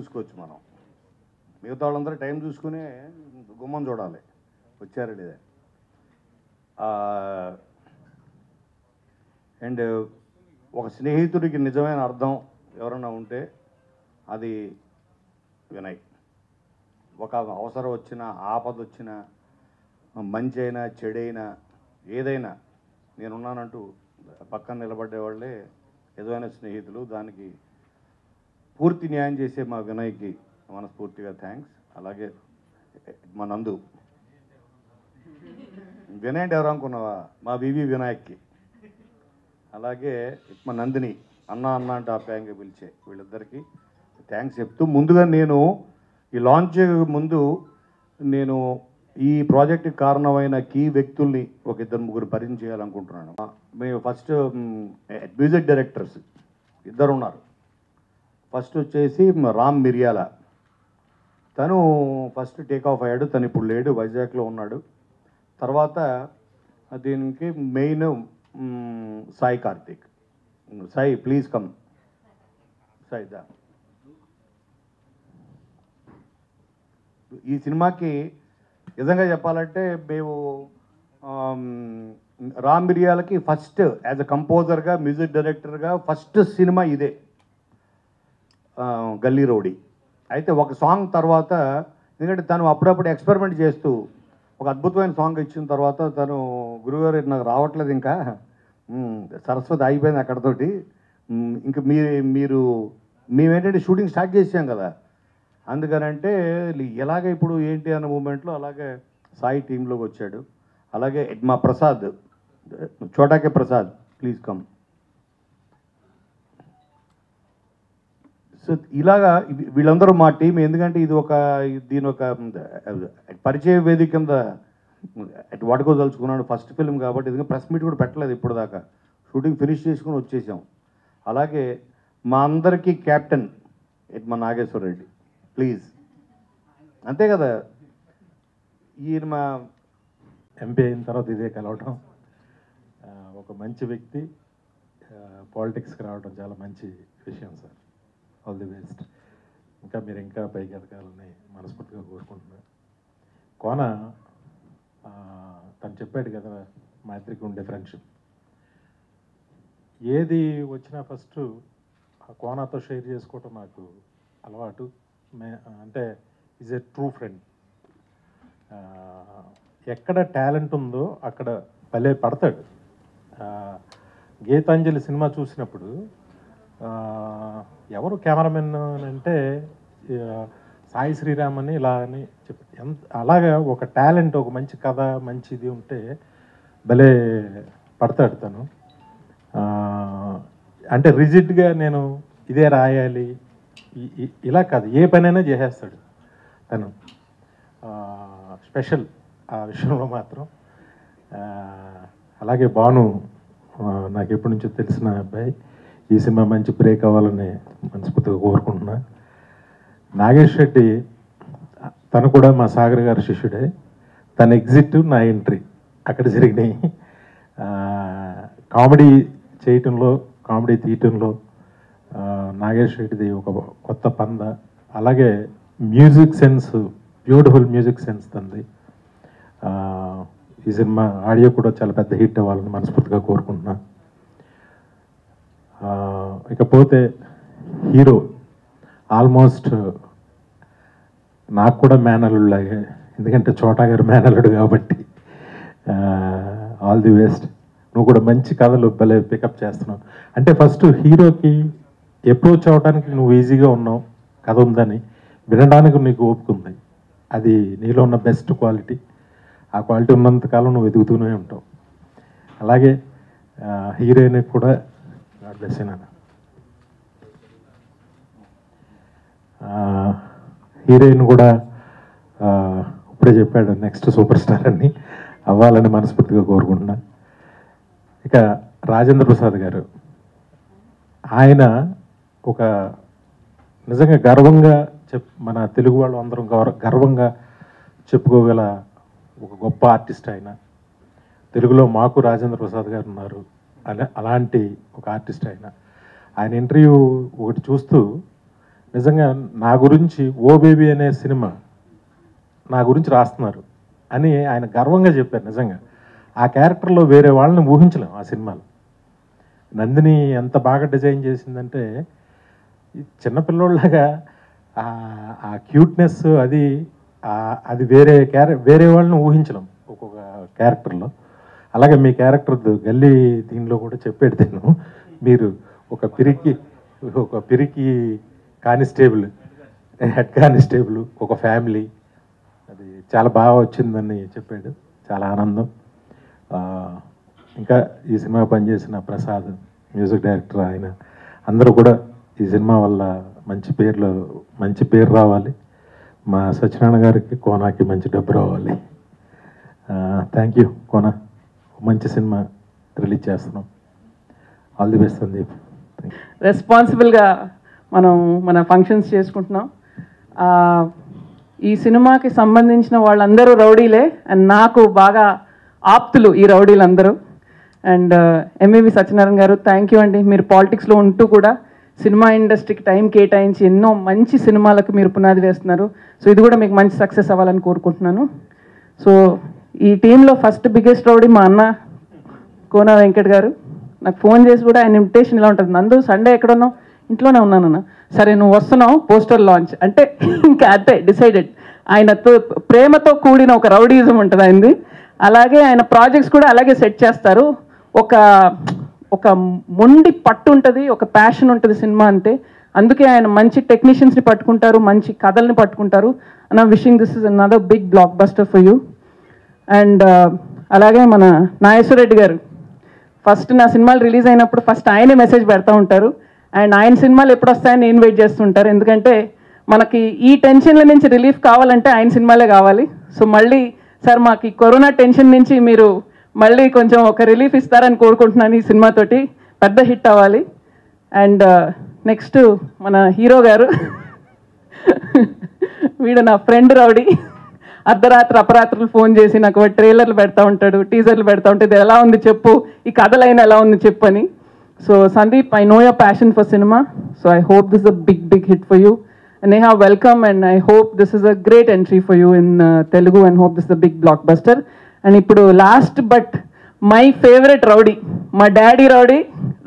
చూసుకోవచ్చు మనం. మిగతా వాళ్ళందరూ టైం చూసుకుని గుమ్మం చూడాలి. వచ్చారు లేదా? అండ్ ఒక స్నేహితుడికి నిజమైన అర్థం ఎవరైనా ఉంటే అది వినయ్. ఒక అవసరం వచ్చినా ఆపద వచ్చినా మంచి అయినా చెడైనా ఏదైనా నేనున్నానంటూ పక్కన నిలబడేవాళ్ళే ఏదైనా స్నేహితులు. దానికి పూర్తి న్యాయం చేసే మా వినయ్కి మనస్ఫూర్తిగా థ్యాంక్స్ అలాగే మా నందు. వినయ్ ఎవరు అనుకున్నావా? మా వివి వినాయక్కి. అలాగే మా నందిని అన్న అన్న అంటే ఆప్యాయంగా పిలిచే వీళ్ళిద్దరికీ థ్యాంక్స్ చెప్తూ ముందుగా నేను ఈ లాంచ్ ముందు నేను ఈ ప్రాజెక్ట్కి కారణమైన కీ వ్యక్తుల్ని ఒక ఇద్దరు ముగ్గురు పరిచయం చేయాలనుకుంటున్నాను. మేము ఫస్ట్ మ్యూజిక్ డైరెక్టర్స్ ఇద్దరు ఉన్నారు ఫస్ట్ వచ్చేసి రామ్ మిర్యాల. తను ఫస్ట్ టేక్ ఆఫ్ అయ్యాడు. తను ఇప్పుడు లేడు వైజాగ్లో ఉన్నాడు. తర్వాత దీనికి main Sai Karthik. Sai please come Sai దా. ఈ సినిమాకి నిజంగా చెప్పాలంటే మేము రామ్ మిరియాలకి ఫస్ట్ యాజ్ అ కంపోజర్గా మ్యూజిక్ డైరెక్టర్గా ఫస్ట్ సినిమా ఇదే. గల్లీ రౌడీ. అయితే ఒక సాంగ్ తర్వాత ఎందుకంటే తను అప్పుడప్పుడు ఎక్స్పెరిమెంట్ చేస్తూ ఒక అద్భుతమైన సాంగ్ ఇచ్చిన తర్వాత తను గురుగారు నాకు రావట్లేదు ఇంకా. సరస్వతి అయిపోయింది అక్కడతోటి. ఇంక ఇంకా మీ మీరు మేమేంటంటే షూటింగ్ స్టార్ట్ చేసాం కదా. అందుకనంటే ఎలాగ ఇప్పుడు ఏంటి అన్న మూమెంట్లో అలాగే సాయి టీంలోకి వచ్చాడు. అలాగే మా Prasad Chota K Prasad please come. So ఇలాగా వీళ్ళందరూ మా టీం ఎందుకంటే ఇది ఒక దీని ఒక పరిచయ వేదిక కింద వాడుకోదలుచుకున్నాను ఫస్ట్ ఫిల్మ్ కాబట్టి ఎందుకంటే ప్రెస్ మీట్ కూడా పెట్టలేదు ఇప్పుడు దాకా షూటింగ్ ఫినిష్ చేసుకుని వచ్చేసాం. అలాగే మా అందరికీ కెప్టెన్ మా నాగేశ్వర రెడ్డి ప్లీజ్. అంతే కదా. ఈయన మా ఎంపీ అయిన తర్వాత ఇదే కలవటం. ఒక మంచి వ్యక్తి పాలిటిక్స్కి రావడం చాలా మంచి విషయం సార్. ఆల్ ది బెస్ట్ ఇంకా మీరు ఇంకా పైకి ఎదగాలని మనస్ఫూర్తిగా కోరుకుంటున్నాను కోన తను చెప్పాడు కదా మా ఇద్దరికి ఉండే ఫ్రెండ్షిప్ ఏది వచ్చినా ఫస్ట్ ఆ కోనాతో షేర్ చేసుకోవటం నాకు అలవాటు. మే అంటే ఈజ్ ఎ ట్రూ ఫ్రెండ్ ఎక్కడ టాలెంట్ ఉందో అక్కడ భలే పడతాడు. గీతాంజలి సినిమా చూసినప్పుడు ఎవరు కెమెరామెన్ అంటే సాయి శ్రీరామ్ అని ఇలా అని చెప్పి ఎంత అలాగా ఒక టాలెంట్ ఒక మంచి కథ మంచిది ఉంటే భలే పడతాడు తను. అంటే రిజిడ్గా నేను ఇదే రాయాలి ఇలా కాదు ఏ పనైనా చేసేస్తాడు తను. స్పెషల్ ఆ విషయంలో మాత్రం. అలాగే బాను నాకు ఎప్పటి నుంచో తెలిసిన అబ్బాయి. ఈ సినిమా మంచి బ్రేక్ అవ్వాలని మనస్ఫూర్తిగా కోరుకుంటున్నా. నాగేష్ రెడ్డి తను కూడా మా సాగర్ గారి శిష్యుడే. తన ఎగ్జిట్ నా ఎంట్రీ అక్కడ జరిగినాయి. కామెడీ చేయటంలో కామెడీ తీయటంలో నాగేష్ రెడ్డిది ఒక కొత్త పంద. అలాగే music sense beautiful music sense తంది ఈ సినిమా ఆడియో కూడా చాలా పెద్ద హిట్ అవ్వాలని మనస్ఫూర్తిగా కోరుకుంటున్నా. ఇకపోతే హీరో ఆల్మోస్ట్ నాకు కూడా మేనల్లులాగే ఎందుకంటే చోటా గారు మేనల్లుడు కాబట్టి ఆల్ ది బెస్ట్ నువ్వు కూడా మంచి కథలు భలే పికప్ చేస్తున్నావు. అంటే ఫస్ట్ హీరోకి అప్రోచ్ అవడానికి నువ్వు ఈజీగా ఉన్నావు కథ ఉందని వినడానికి నీకు ఓపిక ఉంది. అది నీలో ఉన్న బెస్ట్ క్వాలిటీ ఆ క్వాలిటీ ఉన్నంతకాలం నువ్వు వెతుకుతూనే ఉంటావు. అలాగే హీరోయిన్ కూడా God అన్న ah, హీరోయిన్ కూడా ఇప్పుడే చెప్పాడు నెక్స్ట్ సూపర్ స్టార్ అని అవ్వాలని మనస్ఫూర్తిగా కోరుకుంటున్నా. ఇక రాజేంద్ర ప్రసాద్ గారు ఆయన ఒక నిజంగా గర్వంగా చెప్ మన తెలుగు వాళ్ళు అందరం గర్వంగా చెప్పుకోగల ఒక గొప్ప ఆర్టిస్ట్ ఆయన. తెలుగులో మాకు రాజేంద్ర ప్రసాద్ గారు ఉన్నారు. అలాంటి ఒక ఆర్టిస్ట్ ఆయన. ఆయన ఇంటర్వ్యూ ఒకటి చూస్తూ నిజంగా నా గురించి ఓ బేబీ అనే సినిమా నా గురించి రాస్తున్నారు అని ఆయన గర్వంగా చెప్పారు నిజంగా. ఆ క్యారెక్టర్లో వేరే వాళ్ళని ఊహించలేం ఆ సినిమాలో. నందిని ఎంత బాగా డిజైన్ చేసిందంటే చిన్నపిల్లోళ్ళగా ఆ- క్యూట్నెస్ అది అది వేరే క్యారె వేరే వాళ్ళని ఊహించలేం ఒక్కొక్క క్యారెక్టర్లో. అలాగే మీ క్యారెక్టర్ గల్లీ దీనిలో కూడా చెప్పాడు నేను. మీరు ఒక పిరికి ఒక పిరికి కానిస్టేబుల్ హెడ్ కానిస్టేబుల్ ఒక ఫ్యామిలీ. అది చాలా బాగా వచ్చిందని చెప్పాడు. చాలా ఆనందం. ఇంకా ఈ సినిమా పనిచేసిన ప్రసాద్ మ్యూజిక్ డైరెక్టర్ ఆయన అందరూ కూడా ఈ సినిమా వల్ల మంచి పేర్లు మంచి పేరు రావాలి. మా సత్యనారాయణ గారికి కోనాకి మంచి డబ్బు రావాలి. Thank you Kona. మంచి సినిమా రిలీజ్ చేస్తున్నాం. ఆల్ ది బెస్ట్ సందీప్ రెస్పాన్సిబుల్గా మనం మన ఫంక్షన్స్ చేసుకుంటున్నాం. ఈ సినిమాకి సంబంధించిన వాళ్ళందరూ రౌడీలే అండ్ నాకు బాగా ఆప్తులు ఈ రౌడీలందరూ. And MAV uh, Satyanarayana garu thank you అండి. మీరు పాలిటిక్స్లో ఉంటూ కూడా సినిమా ఇండస్ట్రీకి టైం కేటాయించి ఎన్నో మంచి సినిమాలకు మీరు పునాది వేస్తున్నారు. సో ఇది కూడా మీకు మంచి సక్సెస్ అవ్వాలని కోరుకుంటున్నాను. సో ఈ టీంలో ఫస్ట్ బిగ్గెస్ట్ రౌడీ మా అన్న కోన వెంకట్ గారు. నాకు ఫోన్ చేసి కూడా ఆయన ఇన్విటేషన్ ఇలా ఉంటుంది. నందు సండే ఎక్కడ ఉన్నావు ఇంట్లోనే ఉన్నానన్న సరే నువ్వు వస్తున్నావు పోస్టర్ లాంచ్ అంటే ఇంకా అంతే డిసైడెడ్ ఆయనతో ప్రేమతో కూడిన ఒక రౌడీజం ఉంటుంది ఆయనది. అలాగే ఆయన ప్రాజెక్ట్స్ కూడా అలాగే సెట్ చేస్తారు. ఒక ఒక మొండి పట్టు ఉంటుంది ఒక ప్యాషన్ ఉంటుంది సినిమా అంటే. అందుకే ఆయన మంచి టెక్నీషియన్స్ని పట్టుకుంటారు మంచి కథల్ని పట్టుకుంటారు. And wishing this is another big block buster for you and అలాగే మన నాగేశ్వరరెడ్డి గారు. ఫస్ట్ నా సినిమాలు రిలీజ్ అయినప్పుడు ఫస్ట్ ఆయనే మెసేజ్ పెడతా ఉంటారు. అండ్ ఆయన సినిమాలు ఎప్పుడు వస్తాయని నేను వెయిట్ చేస్తుంటారు. ఎందుకంటే మనకి ఈ టెన్షన్ల నుంచి రిలీఫ్ కావాలంటే ఆయన సినిమాలే కావాలి. సో మళ్ళీ సార్ మాకు ఈ కరోనా టెన్షన్ నుంచి మీరు మళ్ళీ కొంచెం ఒక రిలీఫ్ ఇస్తారని కోరుకుంటున్నాను ఈ సినిమాతోటి పెద్ద హిట్ అవ్వాలి. అండ్ నెక్స్ట్ మన హీరో గారు. వీడు నా ఫ్రెండ్ రౌడీ. అర్ధరాత్రి అపరాత్రులు ఫోన్ చేసి నాకు ట్రైలర్లు పెడతా ఉంటాడు టీజర్లు పెడతా ఉంటాడు ఇది ఎలా ఉంది చెప్పు ఈ కథలైన ఎలా ఉంది చెప్పు అని. So Sandeep I know your passion for cinema so I hope this a big big hit for you Neha welcome and I hope this is a great entry for you in Telugu and hope this the big block buster and ఇప్పుడు last but my favourite rowdy మా daddy rowdy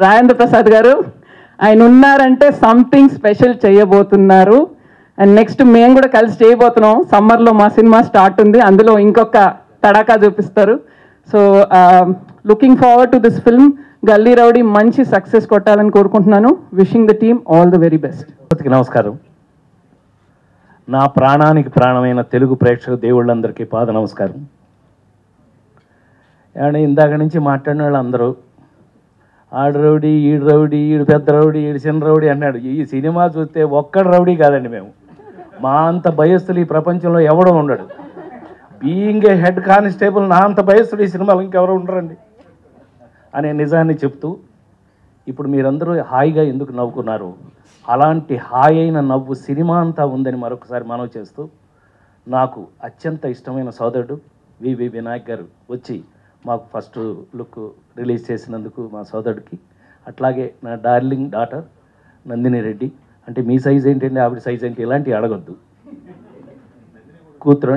Rajendra Prasad garu ఆయన ఉన్నారంటే something special చేయబోతున్నారు. And next మేము కూడా కలిసి చేయబోతున్నాం. సమ్మర్లో మా సినిమా స్టార్ట్ ఉంది. అందులో ఇంకొక తడాకా చూపిస్తారు. So looking forward to this film Gully Rowdy మంచి సక్సెస్ కొట్టాలని కోరుకుంటున్నాను. Wishing the team all the very best నమస్కారం. నా ప్రాణానికి ప్రాణమైన తెలుగు ప్రేక్షక దేవుళ్ళందరికీ పాద నమస్కారం. అండ్ ఇందాక నుంచి మాట్లాడిన వాళ్ళు అందరూ ఆడు రౌడీ ఈడు రౌడీ ఈడు పెద్ద రౌడీ ఈడు చిన్న రౌడీ అన్నాడు. ఈ సినిమా చూస్తే ఒక్కడు రౌడీ కాదండి మేము. మా అంత భయస్తులు ఈ ప్రపంచంలో ఎవడో ఉండడు. బీయింగ్ ఏ హెడ్ కానిస్టేబుల్ నా అంత భయస్తుడు ఈ సినిమాలో ఇంకెవరో ఉండరండి. అనే నిజాన్ని చెప్తూ ఇప్పుడు మీరందరూ హాయిగా ఎందుకు నవ్వుకున్నారు? అలాంటి హాయి అయిన నవ్వు సినిమా అంతా ఉందని మరొకసారి మనవి చేస్తూ నాకు అత్యంత ఇష్టమైన సోదరుడు వివి వినాయక్ గారు వచ్చి మాకు ఫస్ట్ లుక్ రిలీజ్ చేసినందుకు మా సోదరుడికి అట్లాగే నా డార్లింగ్ డాటర్ నందిని రెడ్డి అంటే మీ సైజ్ ఏంటండి? ఆవిడ సైజ్ ఏంటి? ఇలాంటివి అడగొద్దు. కూతురు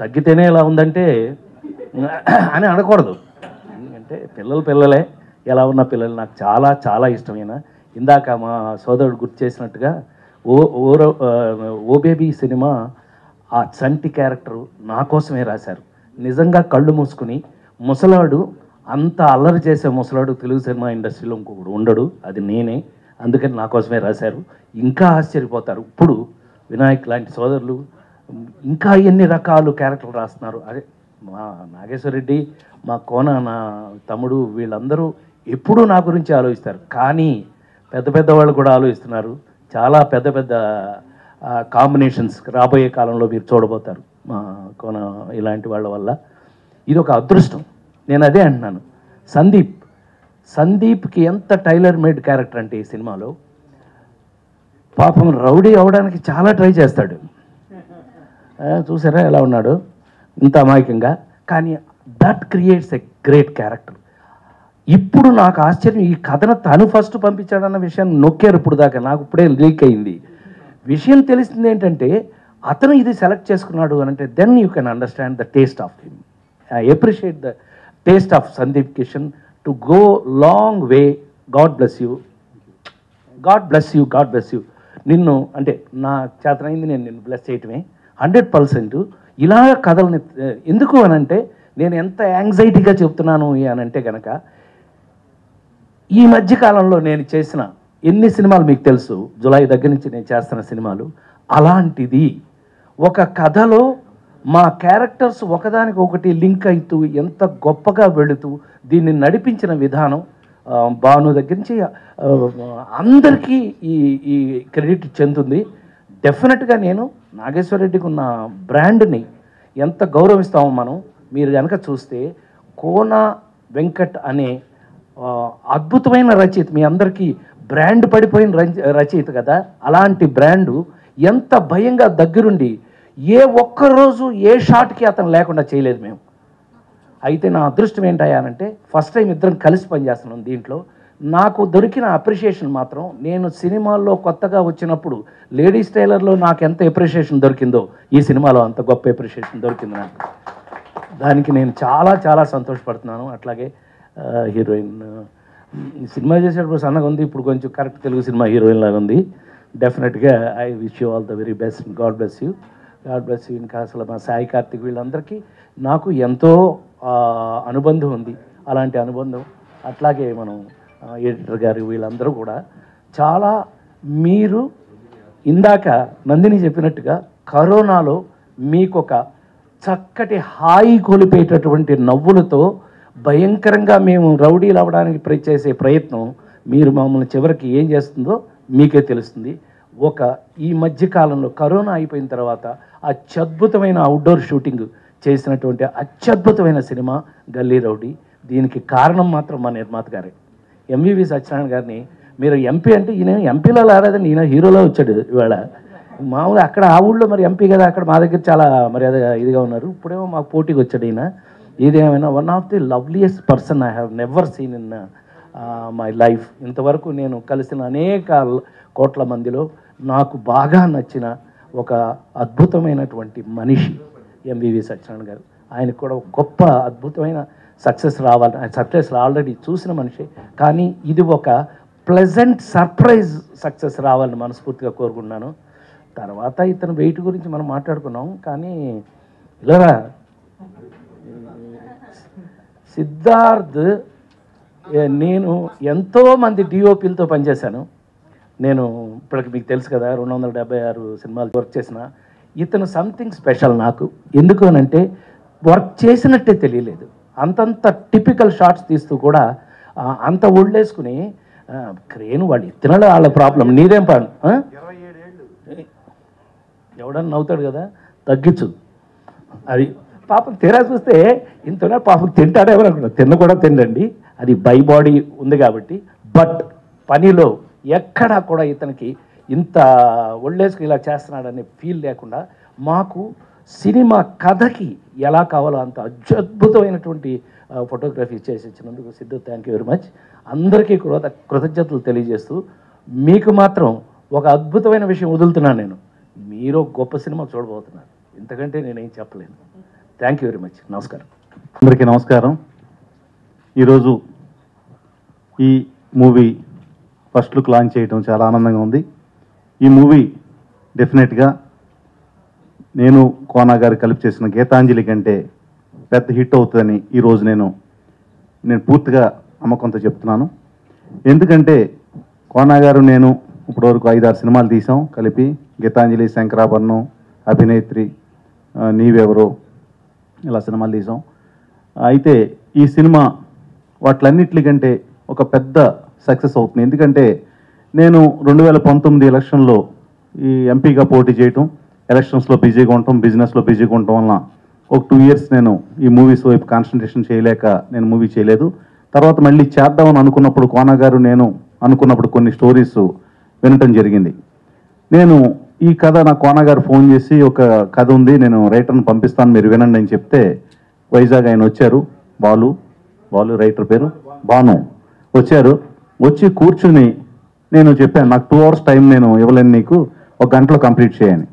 తగ్గితేనే ఎలా ఉందంటే అని అనకూడదు. అంటే పిల్లలు పిల్లలే. ఎలా ఉన్న పిల్లలు నాకు చాలా చాలా ఇష్టమైన ఇందాక మా సోదరుడు గుర్తు చేసినట్టుగా ఓ ఓర ఓ బేబీ సినిమా ఆ చంటి క్యారెక్టర్ నా కోసమే రాశారు. నిజంగా కళ్ళు మూసుకుని ముసలాడు అంత అల్లరి చేసే ముసలాడు తెలుగు సినిమా ఇండస్ట్రీలో ఇంకొకడు ఉండడు. అది నేనే. అందుకని నా కోసమే రాశారు. ఇంకా ఆశ్చర్యపోతారు. ఇప్పుడు వినాయక్ లాంటి సోదరులు ఇంకా ఎన్ని రకాలు క్యారెక్టర్లు రాస్తున్నారు? అదే మా నాగేశ్వరరెడ్డి మా కోన నా తమ్ముడు వీళ్ళందరూ ఎప్పుడూ నా గురించి ఆలోచిస్తారు. కానీ పెద్ద పెద్ద వాళ్ళు కూడా ఆలోచిస్తున్నారు. చాలా పెద్ద పెద్ద కాంబినేషన్స్ రాబోయే కాలంలో మీరు చూడబోతారు మా కోన ఇలాంటి వాళ్ళ వల్ల. ఇది ఒక అదృష్టం. నేను అదే అంటున్నాను. సందీప్ సందీప్కి ఎంత టైలర్ మేడ్ క్యారెక్టర్ అంటే ఈ సినిమాలో పాపం రౌడీ అవడానికి చాలా ట్రై చేస్తాడు. చూసారా ఎలా ఉన్నాడు? ఇంత అమాయకంగా. కానీ that creates a great character ఇప్పుడు నాకు ఆశ్చర్యం ఈ కథను తను ఫస్ట్ పంపించాడన్న విషయాన్ని నొక్కారు ఇప్పుడు దాకా. నాకు ఇప్పుడే లీక్ అయింది. విషయం తెలిసింది ఏంటంటే అతను ఇది సెలెక్ట్ చేసుకున్నాడు అని అంటే then you can understand the taste of him I appreciate the taste of Sandeep Kishan to go long way God bless you God bless you God bless you నిన్ను అంటే నా చేతనైంది నేను నిన్ను బ్లెస్ చేయటమే. హండ్రెడ్ పర్సెంట్ ఇలా కథల్ని ఎందుకు అని అంటే నేను ఎంత యాంగ్జైటీగా చెప్తున్నాను అని అంటే కనుక ఈ మధ్యకాలంలో నేను చేసిన ఎన్ని సినిమాలు మీకు తెలుసు జులై దగ్గర నుంచి నేను చేస్తున్న సినిమాలు అలాంటిది ఒక కథలో మా క్యారెక్టర్స్ ఒకదానికి ఒకటి లింక్ అవుతూ ఎంత గొప్పగా వెళుతూ దీన్ని నడిపించిన విధానం భాను దగ్గర నుంచి అందరికీ ఈ ఈ క్రెడిట్ చెందుతుంది డెఫినెట్గా నేను నాగేశ్వరరెడ్డికి ఉన్న బ్రాండ్ని ఎంత గౌరవిస్తామో మనం మీరు కనుక చూస్తే కోన వెంకట్ అనే అద్భుతమైన రచయిత మీ అందరికీ బ్రాండ్ పడిపోయిన రచయిత కదా. అలాంటి బ్రాండు ఎంత భయంగా దగ్గరుండి ఏ ఒక్క రోజు ఏ షాట్కి అతను లేకుండా చేయలేదు మేము. అయితే నా అదృష్టం ఏంటయ్యానంటే ఫస్ట్ టైం ఇద్దరం కలిసి పనిచేస్తున్నాం దీంట్లో. నాకు దొరికిన అప్రిషియేషన్ మాత్రం నేను సినిమాల్లో కొత్తగా వచ్చినప్పుడు లేడీస్ టైలర్లో నాకు ఎంత అప్రిషియేషన్ దొరికిందో ఈ సినిమాలో అంత గొప్ప అప్రిషియేషన్ దొరికింది నాకు. దానికి నేను చాలా చాలా సంతోషపడుతున్నాను. అట్లాగే హీరోయిన్ సినిమా చేసేటప్పుడు సన్నగా ఉంది. ఇప్పుడు కొంచెం కరెక్ట్ తెలుగు సినిమా హీరోయిన్ లాగా ఉంది. డెఫినెట్గా I wish you all the very best God bless you God bless you ఇంకా అసలు మా సాయి కార్తిక్ వీళ్ళందరికీ. నాకు ఎంతో అనుబంధం ఉంది. అలాంటి అనుబంధం అట్లాగే మనం ఎడిటర్ గారు వీళ్ళందరూ కూడా. చాలా మీరు ఇందాక నందిని చెప్పినట్టుగా కరోనాలో మీకు ఒక చక్కటి హాయి కొలిపేటటువంటి నవ్వులతో భయంకరంగా మేము రౌడీలు అవ్వడానికి చేసే ప్రయత్నం మీరు మమ్మల్ని చివరికి ఏం చేస్తుందో మీకే తెలుస్తుంది. ఒక ఈ మధ్య కాలంలో కరోనా అయిపోయిన తర్వాత అత్యద్భుతమైన అవుట్డోర్ షూటింగ్ చేసినటువంటి అత్యద్భుతమైన సినిమా గల్లీ రౌడీ. దీనికి కారణం మాత్రం మా నిర్మాత గారే. ఎంవివి సత్యనారాయణ గారిని మీరు ఎంపీ అంటే ఈయన ఎంపీలో రాలేదని ఈయన హీరోలో వచ్చాడు ఇవాళ. మామూలు అక్కడ ఆ ఊళ్ళో మరి ఎంపీ కదా అక్కడ మా దగ్గర చాలా మర్యాద ఇదిగా ఉన్నారు. ఇప్పుడేమో మాకు పోటీకి వచ్చాడు ఈయన. ఇదేమైనా one of the loveliest person I have never seen in my life ఇంతవరకు నేను కలిసిన అనేక కోట్ల మందిలో నాకు బాగా నచ్చిన ఒక అద్భుతమైనటువంటి మనిషి ఎంవివి సత్యనారాయణ గారు. ఆయనకు కూడా గొప్ప అద్భుతమైన సక్సెస్ రావాలి సక్సెస్ ఆల్రెడీ చూసిన మనిషి. కానీ ఇది ఒక ప్లెజెంట్ సర్ప్రైజ్ సక్సెస్ రావాలని మనస్ఫూర్తిగా కోరుకున్నాను తర్వాత ఇతను వెయిట్ గురించి మనం మాట్లాడుకున్నాం కానీ ఇలా సిద్ధార్థ్ నేను ఎంతోమంది డిఓపీలతో డిఓపిలతో పనిచేశాను. నేను ఇప్పటికి మీకు తెలుసు కదా రెండు వందల డెబ్బై ఆరు సినిమాలు వర్క్ చేసిన. ఇతను సంథింగ్ స్పెషల్ నాకు. ఎందుకు అంటే వర్క్ చేసినట్టే తెలియలేదు. అంతంత టిపికల్ షార్ట్స్ తీస్తూ కూడా అంత ఒళ్ళేసుకుని ఆ, క్రేన్ వాళ్ళు ఎత్తినాడు వాళ్ళ ప్రాబ్లం నీదేం పని ఎవడన్నా నవ్వుతాడు కదా తగ్గించు. అది పాపం తీరా చూస్తే ఇంతనే పాపం తింటాడేమో అనుకున్నా. తిన్న కూడా తినండి అది బై బాడీ ఉంది కాబట్టి. బట్ పనిలో ఎక్కడా కూడా ఇతనికి ఇంత ఒళ్ళేసుకు ఇలా చేస్తున్నాడనే ఫీల్ లేకుండా మాకు సినిమా కథకి ఎలా కావాలో అంత అత్యద్భుతమైనటువంటి ఫోటోగ్రఫీ చేసి ఇచ్చినందుకు Siddhu thank you very much అందరికీ కృత కృతజ్ఞతలు తెలియజేస్తూ మీకు మాత్రం ఒక అద్భుతమైన విషయం వదులుతున్నాను నేను. మీరు గొప్ప సినిమా చూడబోతున్నారు. ఇంతకంటే నేనేం చెప్పలేను. థ్యాంక్ యూ వెరీ మచ్ నమస్కారం. అందరికీ నమస్కారం. ఈరోజు ఈ మూవీ ఫస్ట్ లుక్ లాంచ్ చేయడం చాలా ఆనందంగా ఉంది. ఈ మూవీ డెఫినెట్గా నేను కోనా గారు కలిపి చేసిన గీతాంజలి కంటే పెద్ద హిట్ అవుతుందని ఈరోజు నేను నేను పూర్తిగా నమ్మకంతో చెప్తున్నాను. ఎందుకంటే కోనా గారు నేను ఇప్పటివరకు ఐదారు సినిమాలు తీసాం కలిపి గీతాంజలి శంకరాభరణం అభినేత్రి నీవెవరో ఇలా సినిమాలు తీసాం అయితే ఈ సినిమా వాటిలన్నిటికంటే ఒక పెద్ద సక్సెస్ అవుతుంది. ఎందుకంటే నేను రెండు వేల పంతొమ్మిది ఎలక్షన్లో ఈ ఎంపీగా పోటీ చేయటం ఎలక్షన్స్లో బిజీగా ఉండటం బిజినెస్లో బిజీగా ఉండటం వలన ఒక టూ ఇయర్స్ నేను ఈ మూవీస్ వైపు కాన్సన్ట్రేషన్ చేయలేక నేను మూవీ చేయలేదు. తర్వాత మళ్ళీ చేద్దామని అనుకున్నప్పుడు కోన గారు నేను అనుకున్నప్పుడు కొన్ని స్టోరీస్ వినటం జరిగింది. నేను ఈ కథ నా కోన గారు ఫోన్ చేసి ఒక కథ ఉంది నేను రైటర్ని పంపిస్తాను మీరు వినండి అని చెప్తే వైజాగ్ ఆయన వచ్చారు బాలు బాలు రైటర్ పేరు బాను వచ్చారు. వచ్చి కూర్చుని నేను చెప్పాను నాకు టూ అవర్స్ టైం నేను ఇవ్వలేను నీకు ఒక గంటలో కంప్లీట్ చేయని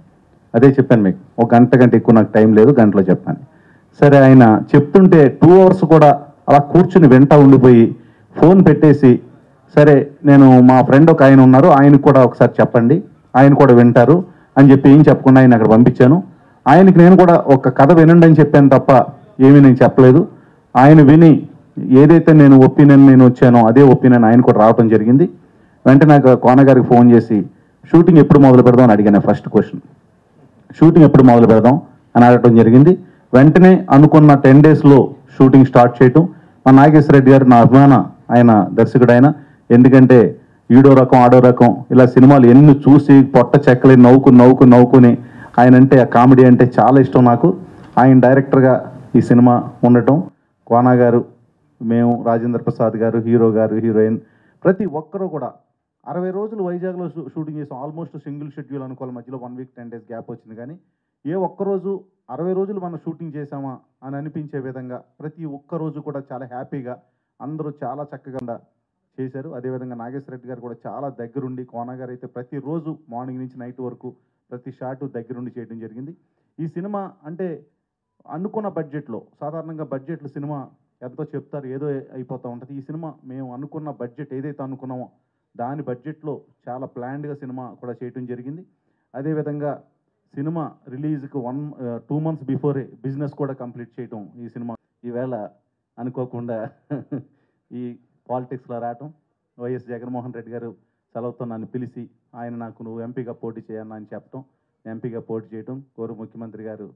అదే చెప్పాను మీకు ఒక గంట కంటే ఎక్కువ నాకు టైం లేదు గంటలో చెప్పాను. సరే ఆయన చెప్తుంటే టూ అవర్స్ కూడా అలా కూర్చుని వెంట ఉండిపోయి ఫోన్ పెట్టేసి సరే నేను మా ఫ్రెండ్ ఒక ఆయన ఉన్నారు ఆయనకు కూడా ఒకసారి చెప్పండి ఆయన కూడా వింటారు అని చెప్పి ఏం చెప్పకుండా ఆయన అక్కడ పంపించాను. ఆయనకి నేను కూడా ఒక కథ వినండి అని చెప్పాను తప్ప ఏమీ నేను చెప్పలేదు. ఆయన విని ఏదైతే నేను ఒపీనియన్ నేను వచ్చానో అదే ఒపీనియన్ ఆయన కూడా రావడం జరిగింది. వెంటనే నాకు కోనగారికి ఫోన్ చేసి షూటింగ్ ఎప్పుడు మొదలు పెడదాం? అని అడిగాను ఫస్ట్ క్వశ్చన్ షూటింగ్ ఎప్పుడు మొదలు పెడదాం? అని అడగడం జరిగింది. వెంటనే అనుకున్న టెన్ డేస్లో షూటింగ్ స్టార్ట్ చేయటం. మా నాగేశ్వర రెడ్డి గారు నా అభిమాన ఆయన దర్శకుడు ఆయన. ఎందుకంటే ఈడో రకం ఆడో రకం ఇలా సినిమాలు ఎన్ని చూసి పొట్ట చెక్కలి నవ్వుకు నవ్వుకు నవ్వుకుని ఆయన అంటే ఆ కామెడీ అంటే చాలా ఇష్టం నాకు. ఆయన డైరెక్టర్గా ఈ సినిమా ఉండటం. కోనా గారు మేము రాజేంద్ర ప్రసాద్ గారు హీరో గారు హీరోయిన్ ప్రతి ఒక్కరూ కూడా అరవై రోజులు వైజాగ్లో షూటింగ్ చేసాం ఆల్మోస్ట్ సింగిల్ షెడ్యూల్ అనుకోవాలి. మధ్యలో one week ten days gap వచ్చింది కానీ ఏ ఒక్కరోజు అరవై రోజులు మనం షూటింగ్ చేసామా అని అనిపించే విధంగా ప్రతి ఒక్క రోజు కూడా చాలా హ్యాపీగా అందరూ చాలా చక్కగా చేశారు. అదేవిధంగా నాగేశ్వర రెడ్డి గారు కూడా చాలా దగ్గరుండి కోన గారు అయితే ప్రతిరోజు మార్నింగ్ నుంచి నైట్ వరకు ప్రతి షాటు దగ్గరుండి చేయడం జరిగింది. ఈ సినిమా అంటే అనుకున్న బడ్జెట్లో సాధారణంగా బడ్జెట్లు సినిమా ఎంతో చెప్తారు ఏదో అయిపోతూ ఉంటుంది. ఈ సినిమా మేము అనుకున్న బడ్జెట్ ఏదైతే అనుకున్నామో దాని బడ్జెట్లో చాలా ప్లాన్డ్గా సినిమా కూడా చేయడం జరిగింది. అదేవిధంగా సినిమా రిలీజ్కి one two months before business కూడా కంప్లీట్ చేయటం ఈ సినిమా. ఈవేళ అనుకోకుండా ఈ పాలిటిక్స్లో రావటం వైఎస్ జగన్మోహన్ రెడ్డి గారు సెలవుతో నన్ను పిలిచి ఆయన నాకు నువ్వు ఎంపీగా పోటీ చేయన్నా అని చెప్పటం ఎంపీగా పోటీ చేయటం కోరు ముఖ్యమంత్రి గారు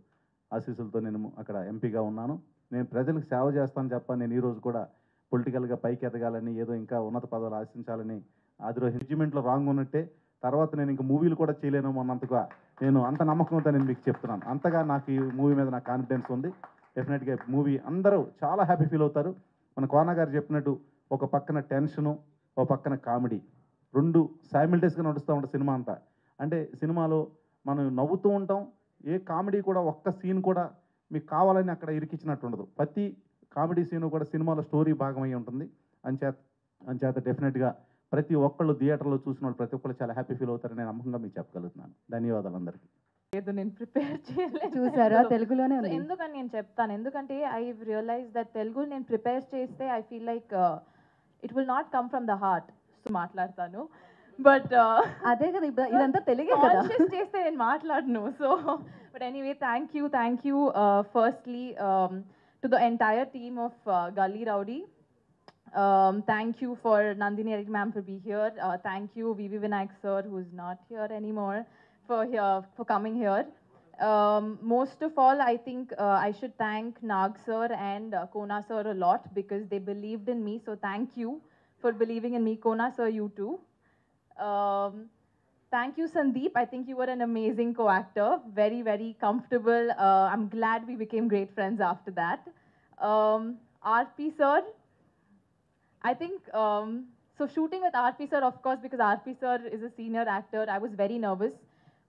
ఆశీస్సులతో నేను అక్కడ ఎంపీగా ఉన్నాను. నేను ప్రజలకు సేవ చేస్తాను చెప్ప నేను ఈరోజు కూడా పొలిటికల్గా పైకి ఎదగాలని ఏదో ఇంకా ఉన్నత పదవులు ఆశించాలని అదిరో ఎంజిమెంట్లో రాంగ్ ఉన్నట్టే తర్వాత నేను ఇంకా మూవీలు కూడా చేయలేను అన్నంతగా నేను అంత నమ్మకంతో నేను మీకు చెప్తున్నాను. అంతగా నాకు ఈ మూవీ మీద నాకు కాన్ఫిడెన్స్ ఉంది. డెఫినెట్గా మూవీ అందరూ చాలా హ్యాపీ ఫీల్ అవుతారు. మన కోన గారు చెప్పినట్టు ఒక పక్కన టెన్షను ఒక పక్కన కామెడీ. రెండు సైమిల్టేస్గా నడుస్తూ ఉంటుంది సినిమా అంతా. అంటే సినిమాలో మనం నవ్వుతూ ఉంటాం ఏ కామెడీ కూడా ఒక్క సీన్ కూడా మీకు కావాలని అక్కడ ఇరికించినట్టు ఉండదు ప్రతి కామెడీ సీన్ కూడా సినిమాలో స్టోరీ భాగమై ఉంటుంది. అంచేత అంచేత డెఫినెట్గా ప్రతి ఒక్కళ్ళు థియేటర్లో చూసిన వాళ్ళు ప్రతి ఒక్కళ్ళు చాలా హ్యాపీ ఫీల్ అవుతారని నేను నమ్మకంగా మీకు చెప్పగలుగుతున్నాను. ధన్యవాదాలు అందరికీ లేదు నేను ప్రిపేర్ చేయలేదు. చూసారా? తెలుగులో. తెలుగులోనే ఎందుకని నేను చెప్తాను? ఎందుకంటే ఐ రియలైజ్ దట్ తెలుగు నేను ప్రిపేర్ చేస్తే I feel like it will not come from the heart. So మాట్లాడతాను. బట్ అదే కదా ఇబ్బ- ఇదంతా తెలుగే కదా కాన్షియస్ చేస్తే నేను మాట్లాడను so but anyway thank you thank you firstly to the entire team of Gully Rowdy Um, thank you for Nandini Eric ma'am for being here. Uh, thank you VV Vinayak sir who's not here anymore for here for coming here. Um, most of all, I think uh, I should thank Nag sir and uh, Kona sir a lot because they believed in me. So thank you for believing in me, Kona sir. You too. Um, thank you, Sandeep. I think you were an amazing co-actor. Very, very comfortable. Uh, I'm glad we became great friends after that. Um, RP sir. I think um, so. Shooting with RP sir, of course, because RP sir is a senior actor. I was very nervous.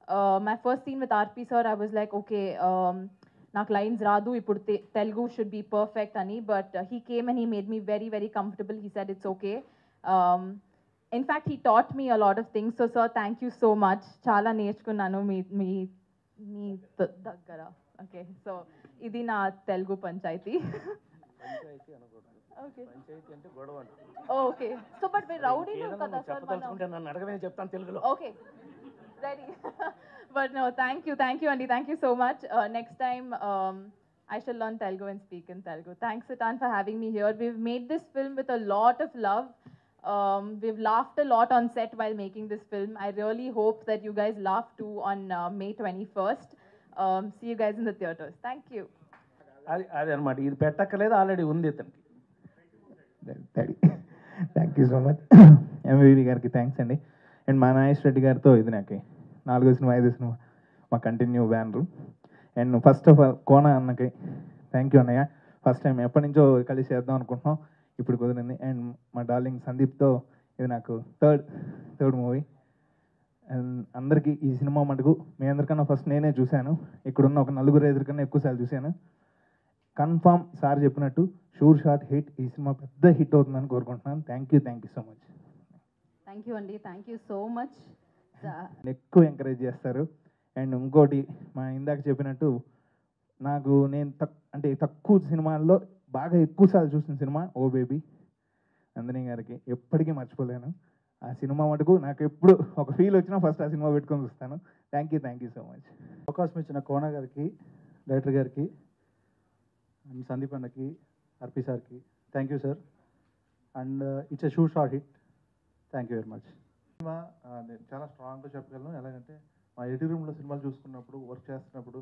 Uh, my first scene with RP sir, I was like, okay, um, నాకు lines రాదు ఇప్పుడు తె- Telugu should be perfect అని but he came and he made me very very comfortable he said it's okay in fact he taught me a lot of things so sir thank you so much చాలా నేర్చుకున్నాను మీ మీ మీ దగ్గర okay so ఇది నా Telugu panchayat okay okay so but మీరు రౌడీలు కదా sir నన్ను అడగమే చెప్తాను తెలుగులో no, thank you, thank you, Andy. Thank you so much. Uh, next time, um, I shall learn Telugu and speak in Telugu. Thanks, Sitan, for having me here. We've made this film with a lot of love. Um, we've laughed a lot on set while making this film. I really hope that you guys laugh too on uh, May 21st. Um, see you guys in the theaters. Thank you. అది అది అనమాట ఇది పెట్టక్కర్లేదు. Already ఉంది ఇతనికి. Thank you so much MVV గారికి thanks అండి. And మా నాగేష్ రెడ్డి గారితో ఇది నాకు నాలుగో సినిమా ఐదో సినిమా మా continue banner and first of all Kona అన్నకి థ్యాంక్ యూ అన్నయ్య. ఫస్ట్ టైం ఎప్పటి నుంచో కలిసి చేద్దాం అనుకుంటున్నాం. ఇప్పుడు కుదిరింది. అండ్ మా డార్లింగ్ సందీప్తో ఇది నాకు థర్డ్ థర్డ్ మూవీ అండ్ అందరికీ ఈ సినిమా మటుకు మీ అందరికన్నా ఫస్ట్ నేనే చూశాను. ఇక్కడున్న ఒక నలుగురు ఐదుగురు కన్నా ఎక్కువసార్లు చూశాను. కన్ఫామ్ సార్ చెప్పినట్టు షూర్ షాట్ హిట్ ఈ సినిమా పెద్ద హిట్ అవుతుందని కోరుకుంటున్నాను. Thank you thank you so much thank you అండి. థ్యాంక్ యూ సో మచ్ ఎక్కువ ఎంకరేజ్ చేస్తారు. అండ్ ఇంకోటి మా ఇందాక చెప్పినట్టు నాకు నేను తక్ అంటే తక్కువ సినిమాల్లో బాగా ఎక్కువ సార్లు చూసిన సినిమా ఓ బేబీ నందిని గారికి ఎప్పటికీ మర్చిపోలేను. ఆ సినిమా మటుకు నాకు ఎప్పుడు ఒక ఫీల్ వచ్చినా ఫస్ట్ ఆ సినిమా పెట్టుకొని చూస్తాను. Thank you thank you so much అవకాశం ఇచ్చిన కోన గారికి డైరెక్టర్ గారికి అండ్ సందీప్ అన్నకి అర్పి సార్కి thank you sir and it's a sure shot hit thank you very much cinema నేను చాలా స్ట్రాంగ్గా చెప్పగలను. ఎలాగంటే మా ఎడిటింగ్ రూమ్లో సినిమాలు చూసుకున్నప్పుడు వర్క్ చేస్తున్నప్పుడు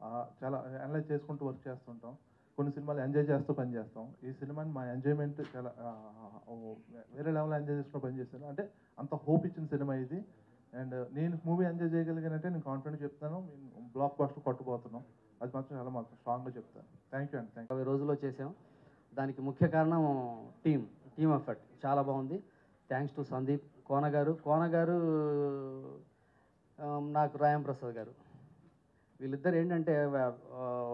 ఆ, చాలా అనలైజ్ చేసుకుంటూ వర్క్ చేస్తుంటాం. కొన్ని సినిమాలు ఎంజాయ్ చేస్తూ పని చేస్తాం. ఈ సినిమాని మా ఎంజాయ్మెంట్ చాలా వేరే లెవెల్ ఎంజాయ్ చేసుకుని పని చేశాను అంటే అంత హోప్ ఇచ్చిన సినిమా ఇది. అండ్ నేను మూవీ ఎంజాయ్ చేయగలిగానంటే నేను కాన్ఫిడెంట్ చెప్తాను. బ్లాక్ బస్టర్ కొట్టుపోతున్నాం అది మాత్రం చాలా మాత్రం స్ట్రాంగ్గా చెప్తాను. థ్యాంక్ యూ అండి. Thank you. రోజుల్లో చేసాం దానికి ముఖ్య కారణం టీం టీమ్ ఎఫర్ట్. చాలా బాగుంది. థ్యాంక్స్ టు సందీప్ కోన గారు. కోన గారు నాకు రాయం ప్రసాద్ గారు. వీళ్ళిద్దరు ఏంటంటే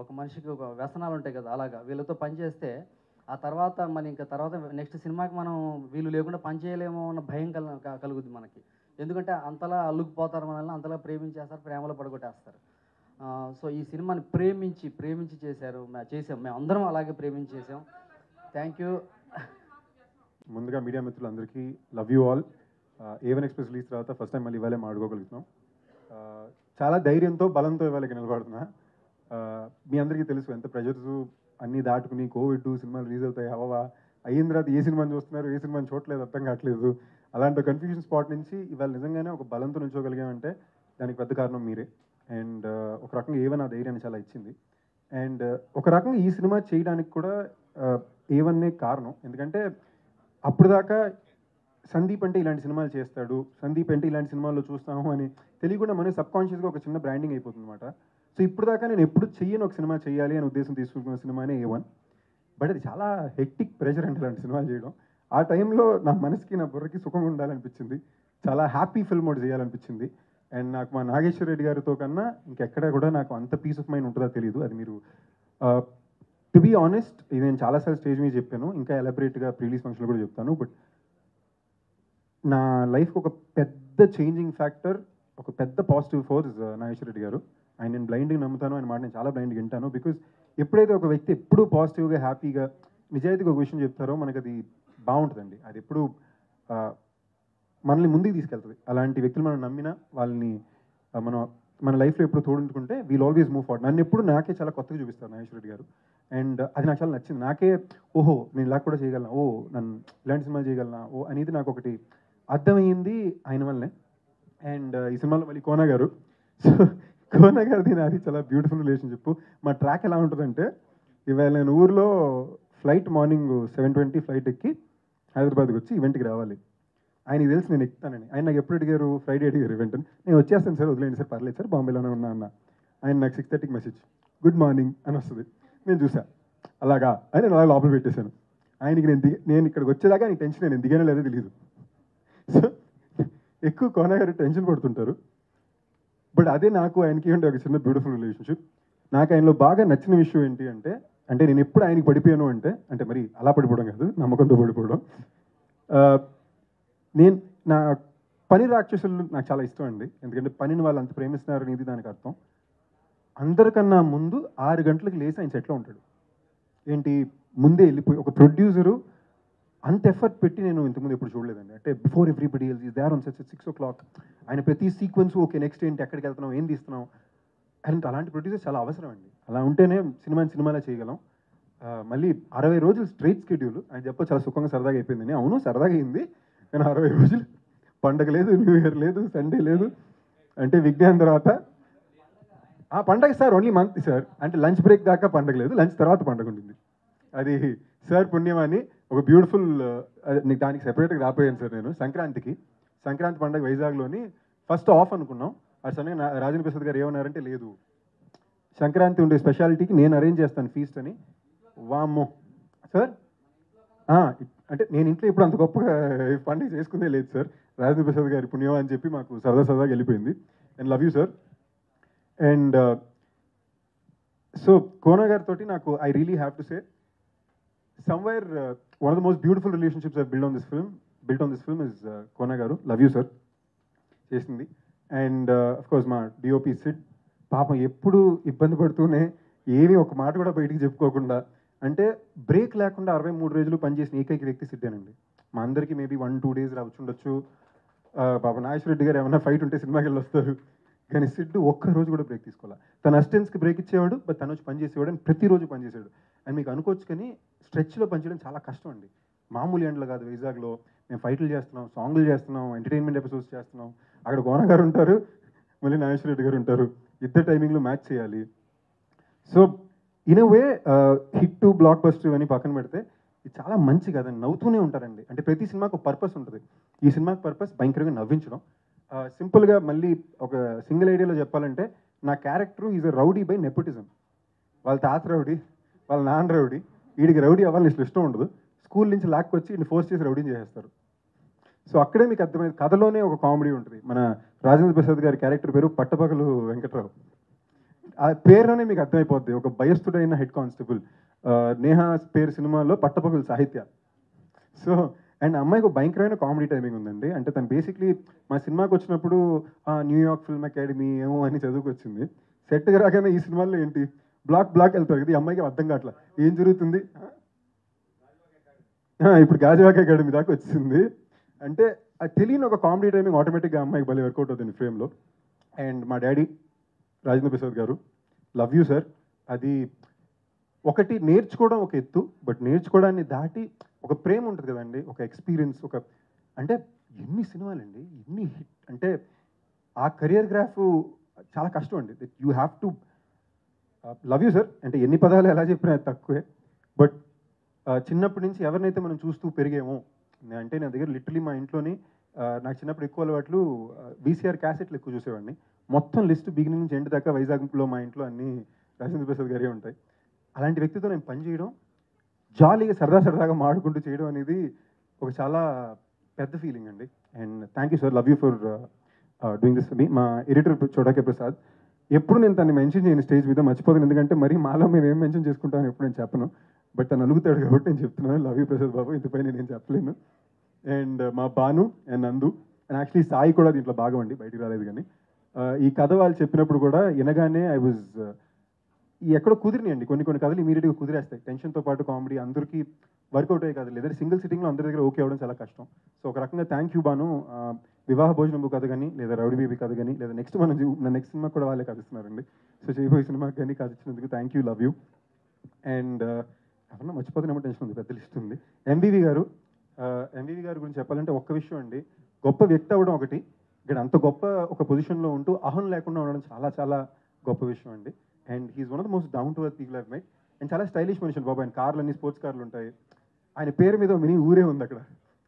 ఒక మనిషికి ఒక వ్యసనాలు ఉంటాయి కదా అలాగా. వీళ్ళతో పని చేస్తే ఆ తర్వాత మరి ఇంకా తర్వాత నెక్స్ట్ సినిమాకి మనం వీళ్ళు లేకుండా పని చేయలేమో అన్న భయం కల క- కలుగుద్ది మనకి. ఎందుకంటే అంతలా అల్లుకుపోతారు మనల్ని అంతలా ప్రేమించేస్తారు ప్రేమలో పడగొట్టేస్తారు. సో ఈ సినిమాని ప్రేమించి ప్రేమించి చేశారు చేసాం మేము అందరం అలాగే ప్రేమించి చేసాం థ్యాంక్ యూ. ముందుగా మీడియా మిత్రులందరికీ love you all. A one express release తర్వాత ఫస్ట్ టైం మళ్ళీ ఇవాళ మాడుకోగలుగుతున్నాం చాలా ధైర్యంతో బలంతో ఇవాళ నిలబడుతున్నా. మీ అందరికీ తెలుసు ఎంత ప్రెజర్స్ అన్నీ దాటుకుని కోవిడ్ సినిమాలు రిలీజ్ అవుతాయి అవవా? అయిన తర్వాత ఏ సినిమాని చూస్తున్నారు? ఏ సినిమాని చూడలేదు అర్థం కావట్లేదు. అలాంటి కన్ఫ్యూజన్ స్పాట్ నుంచి ఇవాళ నిజంగానే ఒక బలంతో నిల్చోగలిగామంటే దానికి పెద్ద కారణం మీరే. అండ్ ఒక రకంగా ఏవన్ ఆ ధైర్యాన్ని చాలా ఇచ్చింది. అండ్ ఒక రకంగా ఈ సినిమా చేయడానికి కూడా ఏవన్నే కారణం. ఎందుకంటే అప్పుడు దాకా సందీప్ అంటే ఇలాంటి సినిమాలు చేస్తాడు. సందీప్ అంటే ఇలాంటి సినిమాల్లో చూస్తాము అని తెలియకుండా మనకి సబ్ కాన్షియస్గా ఒక చిన్న బ్రాండింగ్ అయిపోతుంది అనమాట సో ఇప్పుడు దాకా నేను ఎప్పుడు చెయ్యను ఒక సినిమా చేయాలి అనే ఉద్దేశం తీసుకున్న సినిమానే ఏ వన్ బట్ అది చాలా హెక్టిక్ ప్రెషర్ అంటే అలాంటి సినిమాలు చేయడం. ఆ టైంలో నా మనసుకి నా బుర్రకి సుఖంగా ఉండాలనిపించింది. చాలా హ్యాపీ ఫిల్మ్ ఒకటి చేయాలనిపించింది. అండ్ నాకు మా నాగేశ్వర రెడ్డి గారితో కన్నా ఇంకెక్కడ కూడా నాకు అంత పీస్ ఆఫ్ మైండ్ ఉంటుందో తెలియదు అది మీరు టు బీ ఆనెస్ట్ ఇది నేను చాలాసార్లు స్టేజ్ మీద చెప్పాను. ఇంకా ఎలబరేట్గా ప్రీలీజ్ ఫంక్షన్లో కూడా చెప్తాను. బట్ నా లైఫ్ ఒక పెద్ద చేంజింగ్ ఫ్యాక్టర్ ఒక పెద్ద పాజిటివ్ ఫోర్స్ నాగేశ్వర రెడ్డి గారు. ఆయన నేను బ్లైండ్గా నమ్ముతాను ఆయన మాట నేను చాలా బ్లైండ్గా వింటాను. బికాజ్ ఎప్పుడైతే ఒక వ్యక్తి ఎప్పుడూ పాజిటివ్గా హ్యాపీగా నిజాయితీగా ఒక విషయం చెప్తారో మనకు అది బాగుంటుందండి. అది ఎప్పుడు మనల్ని ముందుకు తీసుకెళ్తుంది. అలాంటి వ్యక్తులు మనం నమ్మినా వాళ్ళని మనం మన లైఫ్లో ఎప్పుడు తోడుకుంటే వీల్ ఆల్వేస్ మూవ్ ఫార్వర్డ్ నన్ను ఎప్పుడు నాకే చాలా కొత్తగా చూపిస్తారు నాగేశ్వర రెడ్డి గారు. అండ్ uh, అది నాకు చాలా నచ్చింది. నాకే ఓహో నేను ఇలా కూడా చేయగలనా? ఓ నన్ను ఇలాంటి సినిమాలు చేయగలనా? ఓ అనేది నాకు ఒకటి అర్థమైంది ఆయన వల్లనే. అండ్ ఈ సినిమాలో మళ్ళీ కోన గారు. సో కోన గారిది నాది చాలా బ్యూటిఫుల్ రిలేషన్షిప్. మా ట్రాక్ ఎలా ఉంటుందంటే ఇవాళ నేను ఊర్లో flight morning seven twenty flight ఎక్కి హైదరాబాద్కి వచ్చి ఈవెంట్కి రావాలి. ఆయనకి తెలిసి నేను ఎక్కుతానని. ఆయన నాకు ఎప్పుడు అడిగారు? ఫ్రైడే అడిగారు ఈవెంట్ అని. నేను వచ్చేస్తాను సార్ వదిలేండి సార్ పర్లేదు సార్ బాంబేలోనే ఉన్నా అన్న ఆయన నాకు సిక్స్ థర్టీకి మెసేజ్ గుడ్ మార్నింగ్ అని వస్తుంది. నేను చూసా. అలాగా? అని నేను అలా లోపల పెట్టేశాను. ఆయనకి నేను దిగ నేను ఇక్కడికి వచ్చేదాకా నీకు టెన్షన్ నేను దిగానో లేదో తెలియదు సో ఎక్కువ కోన గారు టెన్షన్ పడుతుంటారు. బట్ అదే నాకు ఆయనకి ఉండే ఒక చిన్న బ్యూటిఫుల్ రిలేషన్షిప్ నాకు ఆయనలో బాగా నచ్చిన విషయం ఏంటి అంటే అంటే నేను ఎప్పుడు ఆయనకి పడిపోయాను అంటే అంటే మరి అలా పడిపోవడం కాదు నమ్మకంతో పడిపోవడం. నేను నా పని రాక్షసులు నాకు చాలా ఇష్టం అండి. ఎందుకంటే పనిని వాళ్ళు అంత ప్రేమిస్తున్నారు అనేది దానికి అర్థం. అందరికన్నా ముందు ఆరు గంటలకు లేచి ఆయన సెట్లో ఉంటాడు. ఏంటి? ముందే వెళ్ళిపోయి ఒక ప్రొడ్యూసరు అంత ఎఫర్ట్ పెట్టి నేను ఇంతకుముందు ఎప్పుడు చూడలేదండి. అంటే before everybody else they are on set six o'clock ఆయన ప్రతి సీక్వెన్స్ ఓకే నెక్స్ట్ ఏంటి ఎక్కడికి వెళ్తున్నాం ఏం తీస్తున్నాం అండ్ అలాంటి ప్రొడ్యూసర్ చాలా అవసరం అండి. అలా ఉంటేనే సినిమాని సినిమాలా చేయగలం. మళ్ళీ అరవై రోజులు స్ట్రైట్ స్కెడ్యూల్ ఆయన చెప్ప చాలా సుఖంగా సరదాగా అయిపోయిందని. అవును సరదాగా అయింది. కానీ అరవై రోజులు పండగ లేదు న్యూ ఇయర్ లేదు సండే లేదు. అంటే విజ్ఞానం తర్వాత ఆ పండగ సార్ ఓన్లీ మంత్ సార్. అంటే లంచ్ బ్రేక్ దాకా పండగ లేదు లంచ్ తర్వాత పండగ ఉంటుంది అది సార్ పుణ్యమాని ఒక బ్యూటిఫుల్ uh, నీకు దానికి సెపరేట్గా రాపోయాను సార్ నేను సంక్రాంతికి. సంక్రాంతి పండగ వైజాగ్లోని ఫస్ట్ ఆఫ్ అనుకున్నాం. ఆ సమయం నా- రాజేంద్ర ప్రసాద్ గారు ఏమన్నారంటే లేదు. సంక్రాంతి ఉండే స్పెషాలిటీకి నేను అరేంజ్ చేస్తాను ఫీస్ట్ అని. వామ్మో. సార్? అంటే నేను ఇంట్లో ఇప్పుడు అంత గొప్పగా పండుగ చేసుకుందే లేదు సార్. రాజేంద్ర ప్రసాద్ గారి పుణ్యం అని చెప్పి మాకు సరదా సరదాగా వెళ్ళిపోయింది. And love you sir and so Kona గారితో నాకు I really have to say somewhere one of the most beautiful relationships I build on this film build on this film is Kona గారు లవ్ యూ సార్ చేసింది. And course uh, మా DOP Sid పాపం ఎప్పుడు ఇబ్బంది పడుతూనే ఏమీ ఒక మాట కూడా బయటికి చెప్పుకోకుండా అంటే బ్రేక్ లేకుండా అరవై మూడు రోజులు పనిచేసిన ఏకైక వ్యక్తి సిద్ధేనండి. మా అందరికీ మేబీ వన్ టూ డేస్ రావచ్చు ఉండొచ్చు. పాప నాగేశ్వరరెడ్డి గారు ఏమైనా ఫైట్ ఉంటే సినిమాకి వెళ్ళి వస్తారు కానీ సిడ్డు ఒక్క రోజు కూడా బ్రేక్ తీసుకోవాలి. తన అసిస్టెంట్స్కి బ్రేక్ ఇచ్చేవాడు బట్ తను వచ్చి పనిచేసేవాడు అని అండ్ ప్రతిరోజు పనిచేసాడు అండ్ మీకు అనుకోవచ్చు కానీ స్ట్రెచ్లో పంచడం చాలా కష్టం అండి. మామూలు ఎండ్లు కాదు వైజాగ్లో. మేము ఫైట్లు చేస్తున్నాం సాంగ్లు చేస్తున్నాం ఎంటర్టైన్మెంట్ ఎపిసోడ్స్ చేస్తున్నాం. అక్కడ గోన గారు ఉంటారు మళ్ళీ నాగేశ్వర రెడ్డి గారు ఉంటారు. ఇద్దరు టైమింగ్లో మ్యాచ్ చేయాలి. So in way hit to blockbuster ఇవన్నీ పక్కన పెడితే ఇది చాలా మంచి కదండి నవ్వుతూనే ఉంటారండి. అంటే ప్రతి సినిమాకు ఒక పర్పస్ ఉంటుంది. ఈ సినిమాకి పర్పస్ భయంకరంగా నవ్వించడం. సింపుల్గా మళ్ళీ ఒక సింగిల్ ఐడియాలో చెప్పాలంటే నా character is a rowdy by nepotism. వాళ్ళ తాత రౌడీ వాళ్ళ నాన్న రౌడీ. వీడికి రౌడీ అవ్వాలని ఇష్టం ఇష్టం ఉండదు. స్కూల్ నుంచి లాక్కొచ్చి వీడిని ఫోర్స్ చేసి రౌడీని చేసేస్తారు. సో అక్కడే మీకు అర్థమైంది కథలోనే ఒక కామెడీ ఉంటుంది. మన రాజేంద్ర ప్రసాద్ గారి క్యారెక్టర్ పేరు పట్టపగలు వెంకట్రావు. ఆ పేరులోనే మీకు అర్థమైపోద్ది. ఒక భయస్థుడైన హెడ్ కానిస్టేబుల్ నేహా పేరు సినిమాలో పట్టపగలు సాహిత్య. సో అండ్ అమ్మాయికి ఒక భయంకరమైన కామెడీ టైమింగ్ ఉందండి. అంటే తను బేసిక్లీ మా సినిమాకి వచ్చినప్పుడు ఆ, న్యూయార్క్ ఫిల్మ్ అకాడమీ ఏమో అని చదువుకొచ్చింది. సెట్కి రాగానే ఈ సినిమాలో ఏంటి? బ్లాక్ బ్లాక్ వెళ్తారు కదా ఈ అమ్మాయికి అర్థం కావట్లేదు ఏం జరుగుతుంది? ఇప్పుడు గాజువాక అకాడమీ దాకా వచ్చింది. అంటే అది తెలియని ఒక కామెడీ టైమింగ్ ఆటోమేటిక్గా అమ్మాయికి భలే వర్కౌట్ అవుతుంది ఫ్రేమ్లో అండ్ మా డాడీ రాజేంద్ర ప్రసాద్ గారు లవ్ యూ సార్ అది ఒకటి నేర్చుకోవడం ఒక ఎత్తు బట్ నేర్చుకోవడాన్ని దాటి ఒక ప్రేమ ఉంటుంది కదండి ఒక ఎక్స్పీరియన్స్ ఒక అంటే ఎన్ని సినిమాలండి ఎన్ని హిట్ అంటే ఆ కెరియర్ గ్రాఫ్ చాలా కష్టం అండి. You have to love you sir అంటే ఎన్ని పదాలు ఎలా చెప్పినా తక్కువే. బట్ uh, చిన్నప్పటి నుంచి ఎవరినైతే మనం చూస్తూ పెరిగామో అంటే నా దగ్గర లిటరలీ మా ఇంట్లోని uh, నాకు చిన్నప్పుడు ఎక్కువ అలవాట్లు uh, బీసీఆర్ క్యాసెట్లు ఎక్కువ చూసేవాడిని. మొత్తం లిస్ట్ బిగినింగ్ నుంచి ఎండ్ దాకా వైజాగ్లో మా ఇంట్లో అన్ని రాజేంద్ర ప్రసాద్ గారే ఉంటాయి. అలాంటి వ్యక్తితో నేను పని చేయడం జాలీగా సరదా సరదాగా మాడుకుంటూ చేయడం అనేది ఒక చాలా పెద్ద ఫీలింగ్ అండి. And thank you sir love you for doing this మీ మా ఎడిటర్ చోడాకే ప్రసాద్ ఎప్పుడు నేను తను మెన్షన్ చేయను స్టేజ్ మీద మర్చిపోతాను. ఎందుకంటే మరి మాలో మేము ఏం మెన్షన్ చేసుకుంటామని ఎప్పుడు నేను చెప్పను. బట్ తను అలుగుతాడు కాబట్టి నేను చెప్తున్నాను. Love you Prasad Babu. ఇంతపై నేను చెప్పలేను. అండ్ uh, మా Bhanu and Nandu and actually Sai కూడా దీంట్లో భాగం అండి. బయటికి రాలేదు కానీ uh, ఈ కథ వాళ్ళు చెప్పినప్పుడు కూడా వినగానే ఐ వాజ్ uh, ఈ ఎక్కడో కుదిరినాయండి. కొన్ని కొన్ని కథలు ఇమీడియట్గా కుదిరేస్తాయి. టెన్షన్తో పాటు కామెడీ అందరికీ వర్కౌట్ అయ్యే కథలు. లేదా సింగిల్ సిట్టింగ్లో అందరి దగ్గర ఓకే అవ్వడం చాలా కష్టం. సో ఒక రకంగా థ్యాంక్ యూ బాను. వివాహ భోజనం కథ కానీ లేదా రౌడీ బేబీ కథ కానీ లేదా నెక్స్ట్ మనం నా నెక్స్ట్ సినిమా కూడా వాళ్ళే కథిస్తున్నారండి సో చేయబోయే సినిమాకి కానీ కథ ఇచ్చినందుకు thank you love you and ఎవరన్నా మర్చిపోతున్నా టెన్షన్ ఉంది పెద్ద లిస్ట్ ఉంది. ఎంవివి గారు uh, ఎంబీవీ గారి గురించి చెప్పాలంటే ఒక్క విషయం అండి. గొప్ప వ్యక్తి అవ్వడం ఒకటి. ఇక్కడ అంత గొప్ప ఒక పొజిషన్లో ఉంటూ అహం లేకుండా ఉండడం చాలా చాలా గొప్ప విషయం అండి. And he's one of the most down to earth people have met and చాలా స్టైలిష్ మనిషి బాబు. ఆయన కార్లు అన్ని స్పోర్ట్స్ కార్లు ఉంటాయి. ఆయన పేరు మీద మినీ ఊరే ఉంది అక్కడ.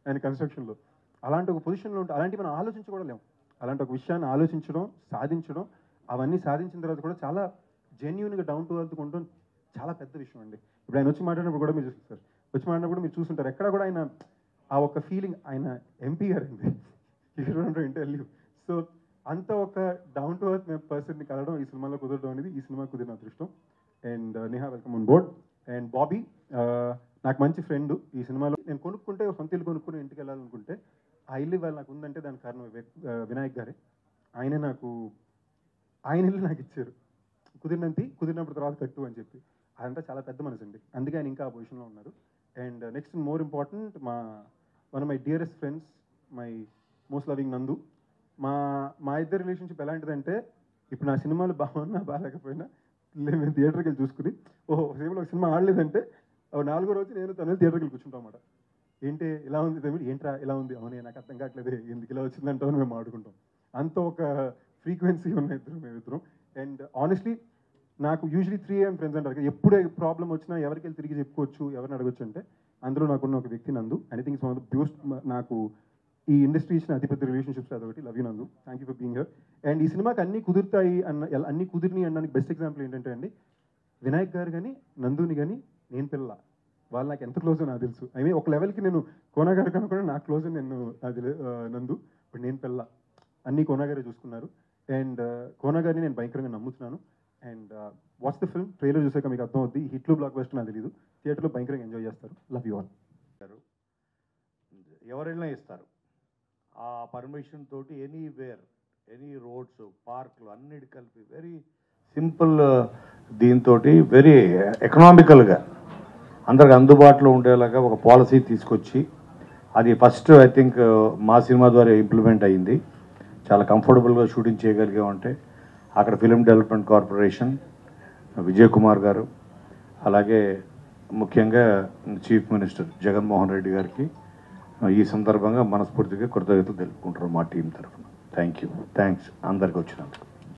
ఆయన కన్స్ట్రక్షన్లో అలాంటి ఒక పొజిషన్లో ఉంటే అలాంటి మనం ఆలోచించుకోవడం అలాంటి ఒక విషయాన్ని ఆలోచించడం సాధించడం అవన్నీ సాధించిన తర్వాత కూడా చాలా జెన్యున్గా డౌన్ టు అర్త్ ఉండడం చాలా పెద్ద విషయం అండి. ఇప్పుడు ఆయన వచ్చి మాట్లాడినప్పుడు కూడా మీరు చూస్తారు వచ్చి మాట్లాడినప్పుడు మీరు చూస్తుంటారు. ఎక్కడ కూడా ఆయన ఆ ఒక ఫీలింగ్ ఆయన ఎంపీ గారు అండి. ఇంటర్వ్యూ సో అంత ఒక డౌన్ టు అర్త్ పర్సన్ని కలవడం ఈ సినిమాలో కుదరడం అనేది ఈ సినిమా కుదిరిన అదృష్టం. And Neha welcome on board and Bobby నాకు మంచి ఫ్రెండ్ ఈ సినిమాలో. నేను కొనుక్కుంటే ఒక కొనుక్కుని ఇంటికి వెళ్ళాలనుకుంటే ఆ ఇల్లు ఇవాళ నాకు ఉందంటే దానికి కారణం వినాయక్ గారే. ఆయనే నాకు ఆయన ఇల్లు నాకు ఇచ్చారు. కుదిరినంత కుదిరినప్పుడు తర్వాత కట్టు అని చెప్పి. అదంతా చాలా పెద్ద మనసు అండి అందుకే ఆయన ఇంకా ఆ పొజిషన్లో ఉన్నారు. అండ్ నెక్స్ట్ మోర్ ఇంపార్టెంట్ మా one my dearest friends my most loving Nandu మా మా ఇద్దరు రిలేషన్షిప్ ఎలాంటిదంటే ఇప్పుడు నా సినిమాలు బాగున్నా బాగాలేకపోయినా మేము థియేటర్కి వెళ్ళి చూసుకుని ఓహో సినిమాలో ఒక సినిమా ఆడలేదంటే నాలుగో రోజు నేను తను థియేటర్కి వెళ్ళి కూర్చుంటాం అన్నమాట. ఏంటి ఇలా ఉంది తమిళ ఏంట్రా ఇలా ఉంది? అవునే నాకు అర్థం కావట్లేదు. ఎందుకు ఇలా వచ్చిందంటావు మేము ఆడుకుంటాం. అంత ఒక ఫ్రీక్వెన్సీ ఉన్న ఇద్దరు మేము ఇద్దరం. అండ్ ఆనెస్ట్లీ నాకు యూజువలీ త్రీ ఏఎం ఫ్రెండ్స్ అంటారు. కదా, ఎప్పుడు ప్రాబ్లం వచ్చినా ఎవరికి వెళ్ళి తిరిగి చెప్పుకోవచ్చు ఎవరిని అడగొచ్చు అంటే అందులో నాకున్న ఒక వ్యక్తి Nandu. I think one of the best నాకు ఈ ఇండస్ట్రీ ఇచ్చిన అతిపెద్ద రిలేషన్షిప్స్ అదొకటి love you Nandu. Thank you for being her and ఈ సినిమాకి అన్ని కుదురుతాయి అన్న అన్ని కుదిరిని అనడానికి బెస్ట్ ఎగ్జాంపుల్ ఏంటంటే అండి వినాయక్ గారు కానీ నందుని కానీ నేను పిల్ల. వాళ్ళు నాకు ఎంత క్లోజ్ నాకు తెలుసు. ఐ మీన్ ఒక లెవెల్కి నేను కోనా కనుక కన్నా కూడా నాకు క్లోజ్ నేను అది నందు. ఇప్పుడు నేను పిల్ల. అన్ని కోనాగారే చూసుకున్నారు. అండ్ కోనాగారిని నేను భయంకరంగా నమ్ముతున్నాను. And what's the film trailer చూసాక మీకు అర్థం అవుద్ది. హిట్లు బ్లాక్ బెస్ట్ నాకు తెలియదు థియేటర్లో భయంకరంగా ఎంజాయ్ చేస్తారు. లవ్ యూ ఆల్ ఎవరైనా ఇస్తారు ఆ పర్మిషన్ తోటి ఎనీవేర్ ఎనీ రోడ్స్ పార్కులు అన్నిటి కలిపి వెరీ సింపుల్ దీంతో వెరీ ఎకనామికల్గా అందరికి అందుబాటులో ఉండేలాగా ఒక పాలసీ తీసుకొచ్చి అది ఫస్ట్ ఐ థింక్ మా సినిమా ద్వారా ఇంప్లిమెంట్ అయ్యింది చాలా కంఫర్టబుల్గా షూటింగ్ చేయగలిగామంటే అక్కడ film development corporation Vijay Kumar గారు అలాగే ముఖ్యంగా చీఫ్ మినిస్టర్ జగన్మోహన్ రెడ్డి గారికి ఈ సందర్భంగా మనస్ఫూర్తిగా కృతజ్ఞతలు తెలుపుకుంటారు మా టీం తరఫున. థ్యాంక్ యూ థ్యాంక్స్ అందరికి వచ్చినందుకు.